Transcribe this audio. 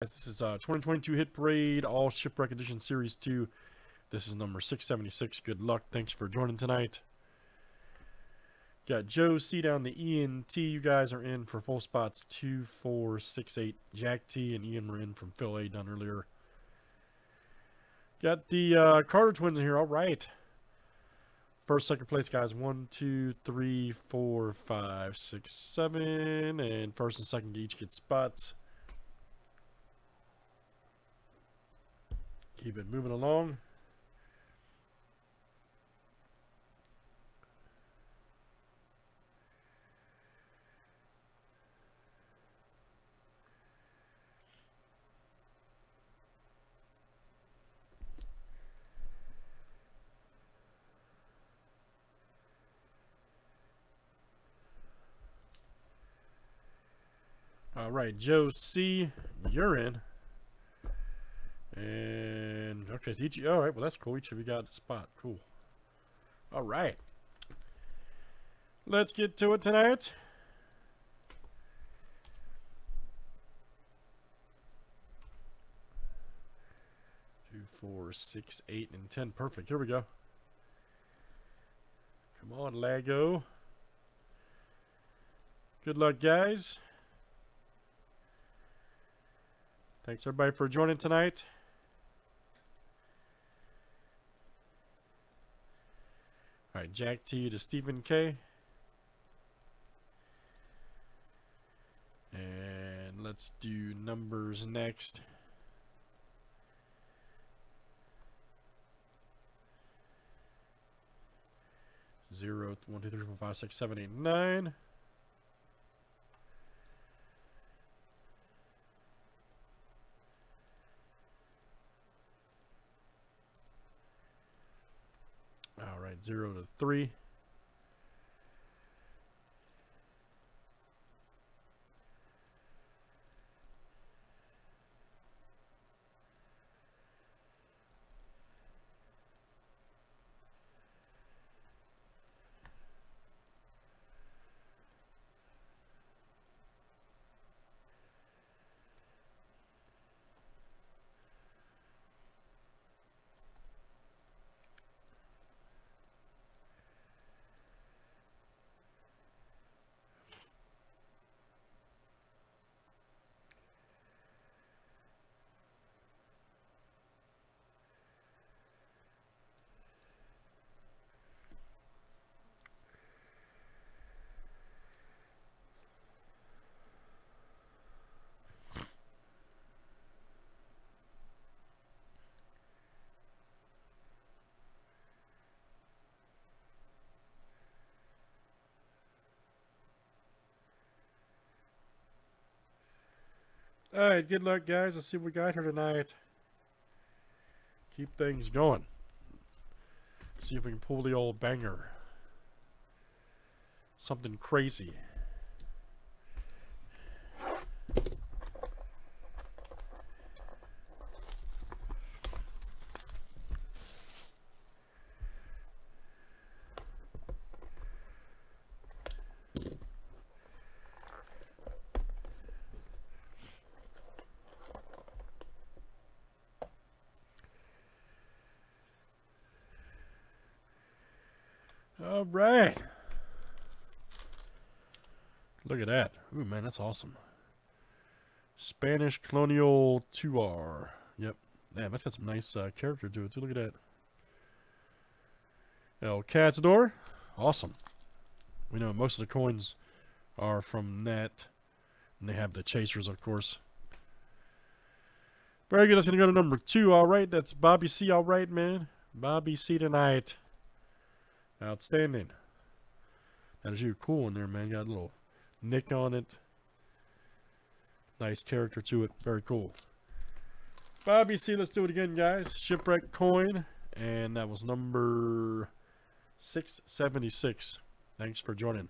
This is uh, 2022 Hit Parade, All Shipwreck Edition Series 2. This is number 676. Good luck. Thanks for joining tonight. Got Joe C down the E and T. You guys are in for full spots 2, 4, 6, 8. Jack T and Ian were in from Phil A done earlier. Got the uh, Carter twins in here. All right. First, second place, guys. One, two, three, four, five, six, seven. And first and second each get spots. Keep it moving along. All right, Joe C, you're in. And okay, so each all right, well that's cool. Each of you got a spot. Cool. All right. Let's get to it tonight. Two, four, six, eight, and ten. Perfect. Here we go. Come on, Lego. Good luck, guys. Thanks everybody for joining tonight. All right, Jack T to Stephen K. And let's do numbers next. Zero, one, two, three, four, five, six, seven, eight, nine. All right, zero to three. All right, good luck, guys. Let's see what we got here tonight. Keep things going. See if we can pull the old banger. Something crazy. All right. Look at that. Ooh, man, that's awesome. Spanish Colonial 2R. Yep. Damn, that's got some nice uh, character to it, too. Look at that. El Cazador. Awesome. We know most of the coins are from that. And they have the chasers, of course. Very good. That's going to go to number two. All right. That's Bobby C. All right, man. Bobby C. tonight. Outstanding. That is you. Cool in there, man. Got a little nick on it. Nice character to it. Very cool. Bobby C. Let's do it again, guys. Shipwreck coin. And that was number 676. Thanks for joining.